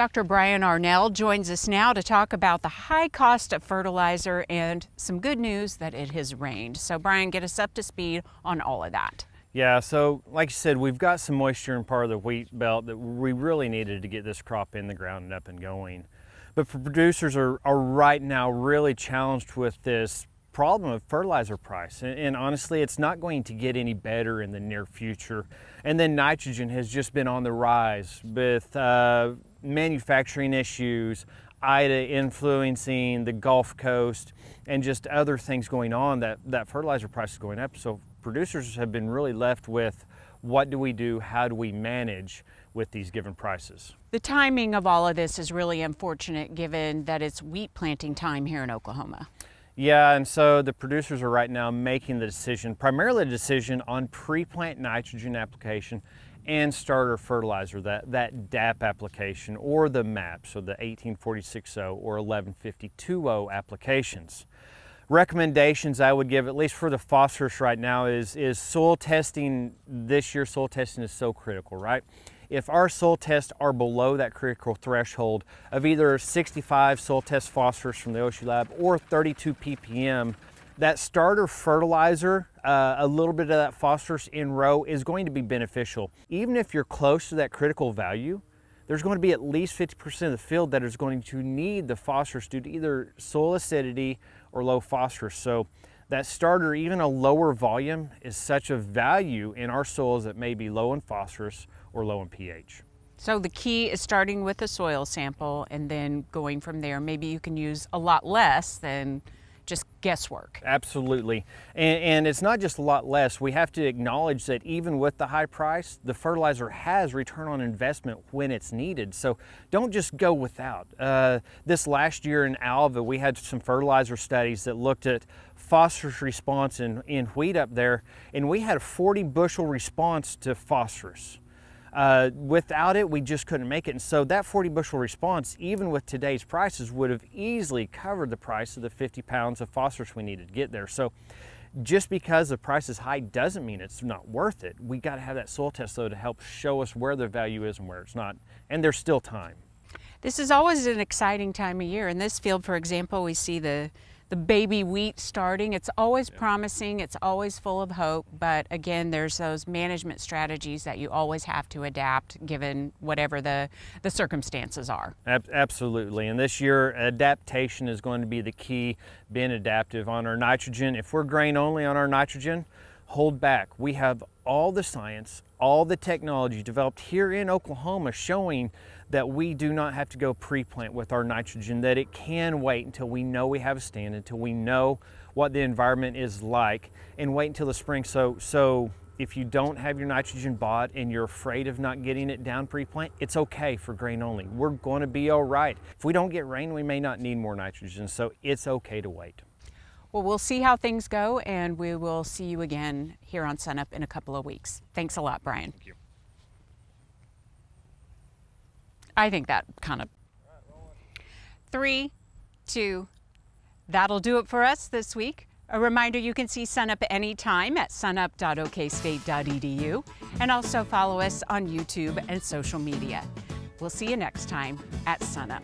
Dr. Brian Arnall joins us now to talk about the high cost of fertilizer and some good news that it has rained. So, Brian, get us up to speed on all of that. Yeah, so like you said, we've got some moisture in part of the wheat belt that we really needed to get this crop in the ground and up and going. But producers are, are right now really challenged with this problem of fertilizer price. And, and, honestly, it's not going to get any better in the near future. And then nitrogen has just been on the rise with uh, manufacturing issues, Ida influencing the Gulf Coast, and just other things going on that, that fertilizer price is going up. So producers have been really left with what do we do, how do we manage with these given prices. The timing of all of this is really unfortunate given that it's wheat planting time here in Oklahoma. Yeah, and so the producers are right now making the decision, primarily the decision on pre-plant nitrogen application and starter fertilizer, that, that DAP application or the MAP, so the 18460 or 1152-0 applications. Recommendations I would give, at least for the phosphorus right now, is, is soil testing. This year soil testing is so critical, right? If our soil tests are below that critical threshold of either 65 soil test phosphorus from the OSU lab or 32 ppm, that starter fertilizer, uh, a little bit of that phosphorus in row is going to be beneficial. Even if you're close to that critical value, there's going to be at least 50% of the field that is going to need the phosphorus due to either soil acidity or low phosphorus. So that starter, even a lower volume, is such a value in our soils that may be low in phosphorus or low in pH. So the key is starting with a soil sample and then going from there. Maybe you can use a lot less than just guesswork. Absolutely. And, and, it's not just a lot less. We have to acknowledge that even with the high price, the fertilizer has return on investment when it's needed. So don't just go without. Uh, this last year in Alva, we had some fertilizer studies that looked at phosphorus response in, in wheat up there, and we had a 40 bushel response to phosphorus. Uh, without it, we just couldn't make it. And so that 40 bushel response, even with today's prices, would have easily covered the price of the 50 pounds of phosphorus we needed to get there. So just because the price is high doesn't mean it's not worth it. We got to have that soil test though to help show us where the value is and where it's not. And there's still time. This is always an exciting time of year. In this field, for example, we see the the baby wheat starting. It's always yeah. promising, it's always full of hope, but again, there's those management strategies that you always have to adapt given whatever the, the circumstances are. Ab absolutely, and this year adaptation is going to be the key, being adaptive on our nitrogen. If we're grain only on our nitrogen, hold back. We have all the science, all the technology developed here in Oklahoma showing that we do not have to go pre-plant with our nitrogen, that it can wait until we know we have a stand, until we know what the environment is like, and wait until the spring. So, so if you don't have your nitrogen bought and you're afraid of not getting it down pre-plant, it's okay for grain only. We're going to be all right. If we don't get rain, we may not need more nitrogen, so it's okay to wait. Well, we'll see how things go, and we will see you again here on Sunup in a couple of weeks. Thanks a lot, Brian. Thank you. I think that kind of. Three, two, that'll do it for us this week. A reminder you can see Sunup anytime at sunup.okstate.edu and also follow us on YouTube and social media. We'll see you next time at Sunup.